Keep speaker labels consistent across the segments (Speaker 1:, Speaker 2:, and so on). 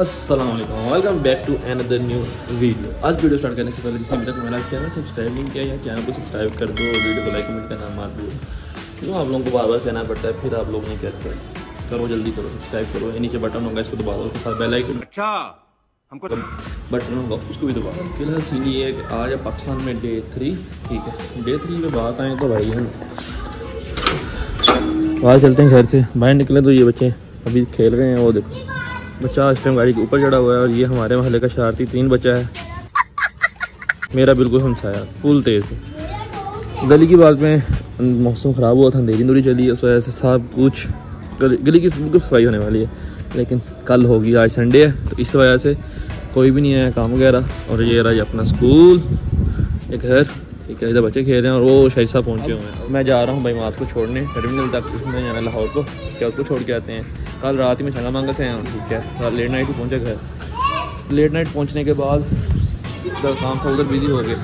Speaker 1: Aslam welcome back to another new video आज video start करने से पहले जिसने अभी तक मेरा चैनल सब्सक्राइब नहीं किया या चैनल को सब्सक्राइब कर दो और वीडियो को लाइक कमेंट करना मार दो क्यों? आप लोगों को बार बार कहना पड़ता है फिर आप लोग नहीं कहते करो जल्दी करो सब्सक्राइब करो। ये नीचे बटन होगा इसको दबा दो उसके साथ बेल आइकन
Speaker 2: अच्छा हमको
Speaker 1: बटन होगा उसको भी दबा दो फ़िलहाल सीन ये है कि आज पाकिस्तान में डे थ्री ठीक है? डे थ्री पे बात आए तो भाई हम बाहर चलते हैं घर से। बाहर निकले तो ये बच्चे अभी खेल रहे हैं वो देखो। बच्चा इस टाइम गाड़ी के ऊपर चढ़ा हुआ है और ये हमारे महल का शरारती तीन बच्चा है। मेरा बिल्कुल हमसाया फुल तेज़ गली की बात में मौसम ख़राब हुआ था अंधेरी अंधेरी चली उस वजह से सब कुछ गली, गली की बिल्कुल सफ़ाई होने वाली है। लेकिन कल होगी आज संडे है तो इस वजह से कोई भी नहीं आया काम वगैरह। और ये रहा ये अपना स्कूल एक घर। ठीक है, इधर बच्चे खेल रहे हैं और वो साहब पहुँचे हुए हैं। मैं जा रहा हूँ भाई मास को छोड़ने टर्मिनल तक उसमें जाना लाहौर को। क्या उसको छोड़ के आते हैं? कल रात में छंगा मांगा से हैं, ठीक है। लेट नाइट ही पहुँचे घर। लेट नाइट पहुँचने के बाद इधर काम था, उधर बिज़ी हो गए।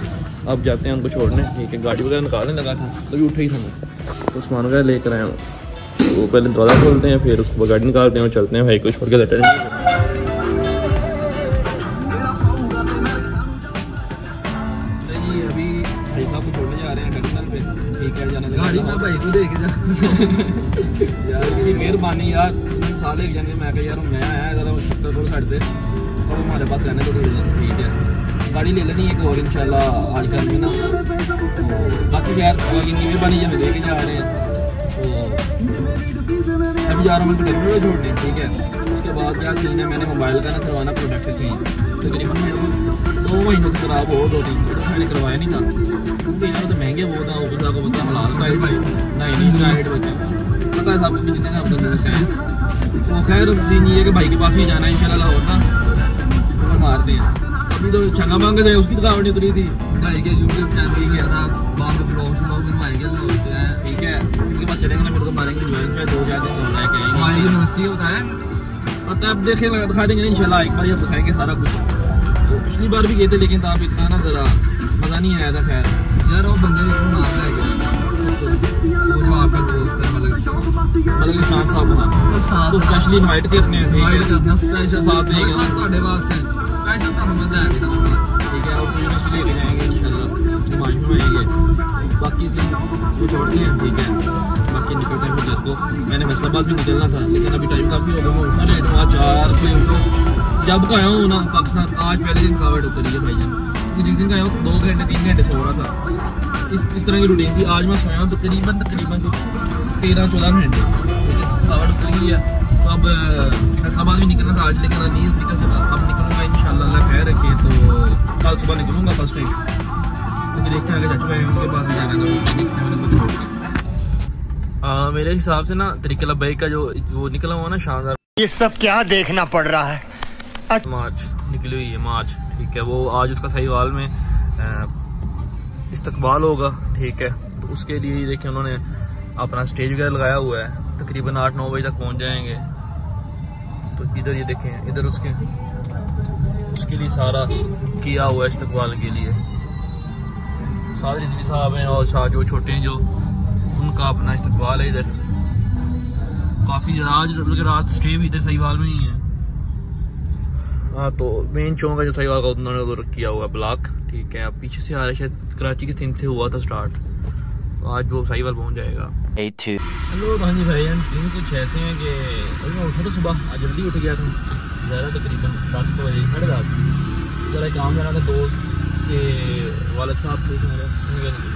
Speaker 1: अब जाते हैं उनको छोड़ने, ठीक है। गाड़ी वगैरह निकालने लगा था, तभी उठे ही समय। तो सामान वगैरह लेकर आया हूँ। वो पहले दरवाज़ा खोलते हैं, फिर उसको गाड़ी निकालते हैं और चलते हैं भाई को छोड़ के। लेटर ठीक है जाने
Speaker 3: गाड़ी मैं भाई को देख जा।
Speaker 1: यार इतनी मेहरबानी यार साल जाने मैं कहा यार मैं आया जरा शुक्र को साइड पे और हमारे पास रहने को ठीक है। गाड़ी ले लेनी एक और इंशाल्लाह आज कल में ना। बाकी यार आगे मेहरबानी जब दे के जा रहे हैं। अभी जा रहा हूँ मैं टर्मिनल छोड़ने ठीक है? उसके बाद क्या सीन है मैंने मोबाइल का ना करवाना प्रोडक्ट चेंज तकरीबन मेरे दो महीने से खराब हो दो तीन सौ मैंने करवाया नहीं था। क्योंकि यार तो महँगे बहुत था ऊपर को पता हलाल का भाई नहीं नहीं ब्रांडेड बच्चे। पता है सब कितने का अपने से हैं। तो खैर सीन ये है कि भाई के पास भी जाना है इंशाल्लाह लाहौर ना। तो मारते हैं। अभी तो छंगा मांग गए उसकी थकावट नहीं उतरी थी।
Speaker 3: दिखाएँगे यूट्यूब चैनल के साथ वहाँ पे ब्लॉग व्लॉग बनवाएँगे
Speaker 1: ठीक है। उसके बाद चलेंगे ना तो मारेंगे ज्वेल पे दो जाके दो रह गए
Speaker 3: हमारी यूनिवर्सिटी
Speaker 1: बताएँ और तब देखें दिखा देंगे इनशाला एक बार ये दिखाएँगे सारा कुछ। तो पिछली बार भी गए थे लेकिन आप इतना ना ज़रा मज़ा नहीं आया था खैर।
Speaker 3: यार वो बंदे ने फ़ोन आता है वो जो आपका दोस्त है मतलब
Speaker 1: निशान साहब का स्पेशली इन्वाइट करने हैं। साथ
Speaker 3: गाइस मज़ा आया था
Speaker 1: ठीक है जाएँगे में आएँगे बाकी से कुछ और ठीक है बाकी निकलते हैं को मैंने फैसलाबाद भी निकलना था लेकिन अभी टाइम काफ़ी हो गया चार जब का आया हूँ ना पाकिस्तान आज पहले दिन खावट उतरी है भाई जान जिस दिन का आया हूँ दो घंटे तीन घंटे सो रहा था इस इस तरह की रूटीन थी आज मैं सोया हूँ तकरीबन तकरीबन तेरह चौदह घंटे थकावट उतर गई है तो अब फैसलाबाद भी निकलना था आज लेकिन अब निकल सका अब निकल अल्लाह खैर रखे तो कल सुबह निकलूँगा फ़र्स्ट टाइम क्योंकि देखते हैं अगर चाचू भाई उनके पास भी जाना देखते हाँ मेरे हिसाब से ना तरीके लब्बई का जो वो निकला हुआ ना शानदार
Speaker 2: ये सब क्या देखना पड़ रहा है?
Speaker 1: मार्च निकली हुई है, मार्च, ठीक है। वो आज उसका सही वाल में इस्तकबाल होगा, ठीक है। तो उसके लिए देखिए उन्होंने अपना स्टेज वगैरह लगाया हुआ है। तकरीबन आठ नौ बजे तक पहुँच जाएँगे। तो इधर ये देखें, इधर उसके उसके लिए सारा किया हुआ इस्तकबाल के लिए। साहब हैं और साथ जो छोटे हैं जो, उनका अपना इस्तकबाल है इधर। काफ़ी आज रात स्टे भी इधर सही वाल में ही है। हाँ तो मेन चौक है जो सही का, उन्होंने उधर किया हुआ ब्लॉक ठीक है, अब पीछे से आ रहा है, शायद कराची के सिंध से हुआ था स्टार्ट तो आज वो सही पहुँच जाएगा। हेलो हाँ जी भाई हम कुछ ऐसे हैं कि अभी मैं उठा तो सुबह जल्दी उठ गया था ज़्यादा तकरीबन दस बजे साढ़े दस जरा काम जाना था दोस्त के वालद साहब थे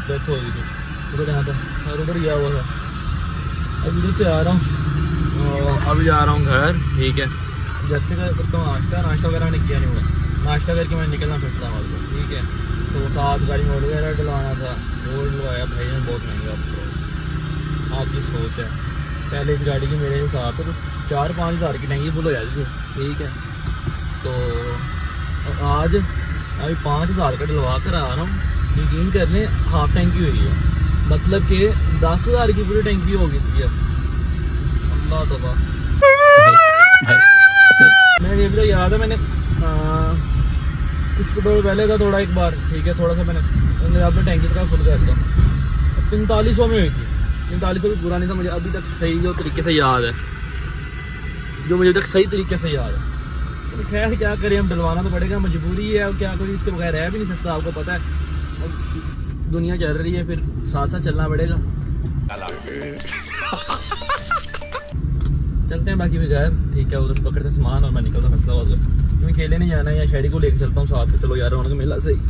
Speaker 1: डेथ हो गई थी उधर यहाँ था और उधर गया हुआ था अब इधर से आ रहा हूँ अब जा रहा हूँ घर ठीक है जैसे करता हूँ नाश्ता नाश्ता वगैरह मैंने किया नहीं हुआ नाश्ता करके मैं निकलना फैसलाबाद को ठीक है तो साथ गाड़ी में वगैरह डलवाना था वो डलवाया भाई ने बहुत महँगा आपकी सोच है। पहले इस गाड़ी की मेरे हिसाब से तो चार पाँच हज़ार की टैंकी फुल हो जाती थी ठीक है। तो आज अभी पाँच हज़ार का डलवा कर आ रहा हूँ। यकीन कर लें हाफ़ टैंकी हुई है। मतलब कि दस हज़ार की पूरी टैंकी होगी इसकी अल्लाह तबाह मैं ये भी याद है मैंने आ, कुछ पेट्रोल पहले था थोड़ा एक बार। ठीक है थोड़ा सा मैंने मैंने अपने टैंकी का फुल कर दिया। पैंतालीस सौ में हुई थी। पैंतालीस सौ भी पूरा नहीं था, मुझे अभी तक सही जो तरीके से याद है। जो मुझे तक सही तरीके से याद है। तो खैर, क्या करें, हम डलवाना तो पड़ेगा, मजबूरी है, और क्या कोई इसके बगैर रह भी नहीं सकता, आपको पता है। दुनिया चल रही है, फिर साथ साथ चलना पड़ेगा। चलते हैं बाकी बगैर ठीक है उधर पकड़ते सामान, और मैं निकलता फैसला उधर क्योंकि खेले नहीं जाना है, या शहरी को लेकर चलता हूँ साथ में। चलो यार उनका मेला सही।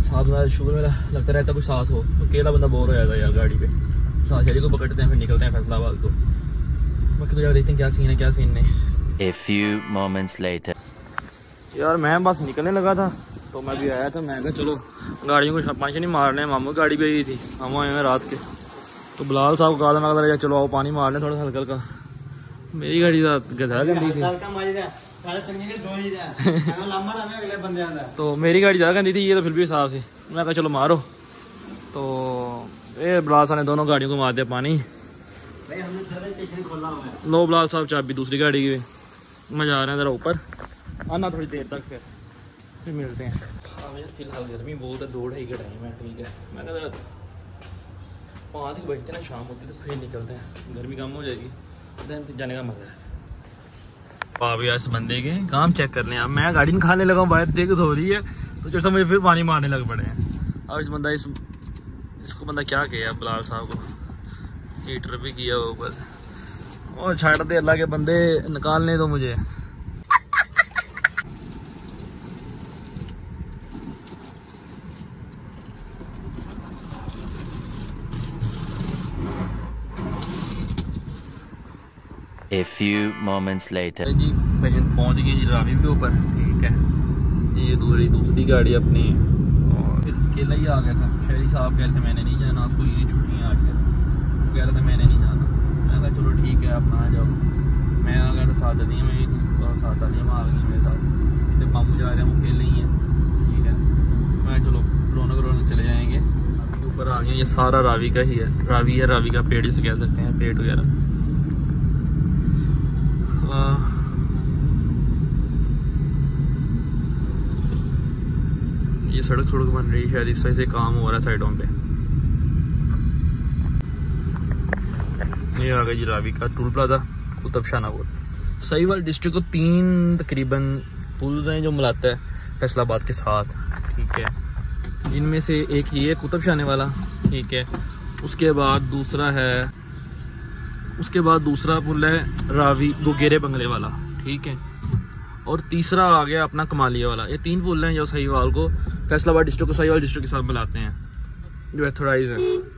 Speaker 1: साथ शुगर मेरा लगता रहता कुछ साथ हो। तो अकेला बंदा बोर हो जाता है यार, गाड़ी पे। साथ को पकड़ते हैं फिर निकलते हैं फैसलाबाद को। बाकी तो यार देखते हैं क्या सीन है क्या सीन नहीं।
Speaker 4: A few moments later.
Speaker 1: यार मैं बस निकलने लगा था तो मैं भी आया था मैं कहा चलो गाड़ियों को पंच नहीं मारने मामू गाड़ी भी आई थी मामू आए हैं रात के। तो बिलाल साहब को कहा था मैं कहा चलो आओ पानी मार लें थोड़ा सा हल्का हल्का मेरी गाड़ी तो गधा गंदी थी। तो मेरी गाड़ी ज़्यादा गंदी थी ये तो फिर भी साफ़ थी। मैं कहा चलो मारो। तो ये बिलाल साहब ने दोनों गाड़ियों को मार दिया पानी। लो बिलाल साहब चाबी दूसरी गाड़ी की। मैं जा रहा है ज़रा ऊपर। आना थोड़ी देर तक फिर। फिर मिलते हैं। हाँ यार फ़िलहाल गर्मी बहुत है दो ढाई घंटे में ठीक है। मैं कहा पाँच बजते ना शाम होती तो फिर निकलते हैं। गर्मी कम हो जाएगी जाने का मज़ा है। आप यार इस बंदे के काम चेक करने हैं। मैं गाड़ी खाने लगा हूँ बाहर देख हो रही है। तो चलो मुझे फिर पानी मारने लग पड़े हैं। अब इस बंदा इस इसको बंदा क्या किया बिलाल साहब को? हीटर भी किया वो ऊपर और छाड़ दे अल्लाह के बंदे निकालने दो मुझे।
Speaker 4: A few moments later.
Speaker 1: जी बहन पहुँच गई जी रावी के ऊपर। ठीक है। ये दूरी दूसरी गाड़ी अपनी। और अकेला ही आ गया था। शहरी साहब कह रहे थे, मैंने नहीं जाना उसको ये छुट्टियाँ आज वो कह रहा था, मैंने नहीं जाना। मैं कहा, चलो ठीक है अपना आ जाओ। मैं गया साथ दादियाँ में और साथ दादियाँ आ गई मेरे साथ। इसलिए मामू जा रहे हैं, वो अकेले ही हैं। ठीक है। मैं चलो, रौनक रौनक चले जाएँगे। ऊपर आ गए ये सारा रावी का ही है। रावी है, रावी का पेड़ जिसे कह सकते हैं, पेड़ वगैरह। ये सड़क सड़क बन रही है शायद, इस वजह से काम हो रहा है साइडों पे। ये आ गया जी रावी का toll plaza, Qutub Shahnapur Sahiwal district को तीन तकरीबन पुल्स हैं जो मिलाता है फैसलाबाद के साथ, ठीक है। जिनमें से एक ये है कुतुब शाहने वाला ठीक है। उसके बाद दूसरा है, उसके बाद दूसरा पुल है रावी गोगेरे बंगले वाला ठीक है। और तीसरा आ गया अपना कमालिया वाला। ये तीन पुल हैं जो सहीवाल को, फैसलाबाद डिस्ट्रिक्ट को सहीवाल डिस्ट्रिक्ट के साथ मिलाते हैं। जो एथोराइज है।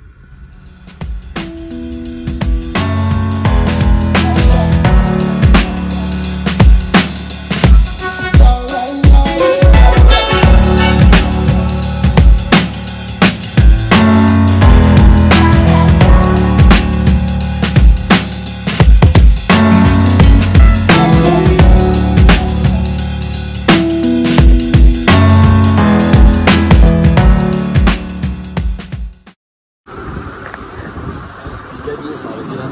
Speaker 1: सालगिरह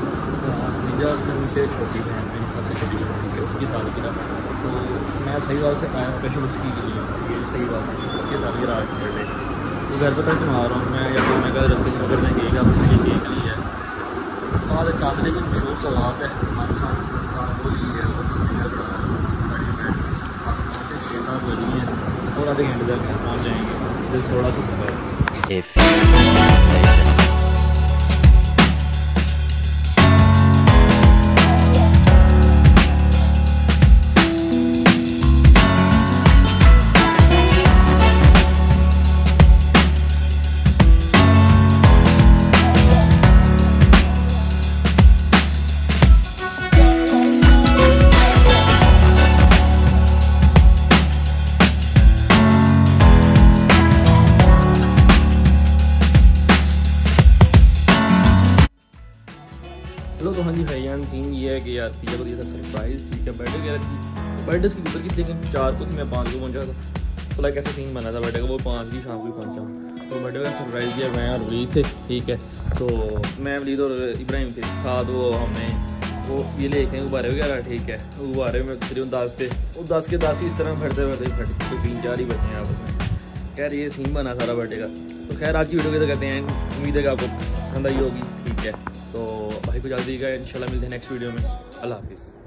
Speaker 1: भैया से छोटी बहन मेरी सबसे छोटी बहन है, उसकी सालगिरह। तो मैं सही बात से आया स्पेशल उसकी के लिए, ये सही बात है, उसके सालगिरह आज बर्थडे तो घर पर तक सुना रहा हूँ मैं, या तो मैं कहा रस्ते पकड़ दें केक आप उसके केक लिया है साथ कातरे की मशहूर सवाब है, हमारे साथ साथ वो ली है में के छः सात बजी हैं और आधे घंटे तक पहुँच जाएँगे। जिस थोड़ा सा सफ़र जी भाईजान सीन ये है कि यार पिया को दिया था सरप्राइज़ ठीक है बर्थडे वगैरह रही थी बर्थडे उसकी ऊपर की लेकिन चार को थी, मैं पाँच को पहुँचा था। तो लाइक ऐसा सीन बना था बर्थडे का, वो पाँच की शाम को पहुँचा। तो बर्थडे का सरप्राइज़ दिया मैं और वलीद थे, ठीक है। तो मैं, वलीद और इब्राहिम थे, साथ वो हमने वो ये लेके हैं गुब्बारे वगैरह, ठीक है। गुब्बारे में तकरीबन दस थे। वो दस के दस ही इस तरह फटते फटते फटते तो तीन चार ही बचे हैं आपस में। खैर, ये सीन बना सारा बर्थडे का। तो खैर, आज की वीडियो के तो कहते हैं, उम्मीद है कि आपको पसंद आई होगी, ठीक है। तो भाई को जल्दी गए इंशाल्लाह मिलते हैं नेक्स्ट वीडियो में। अल्लाह हाफिज़।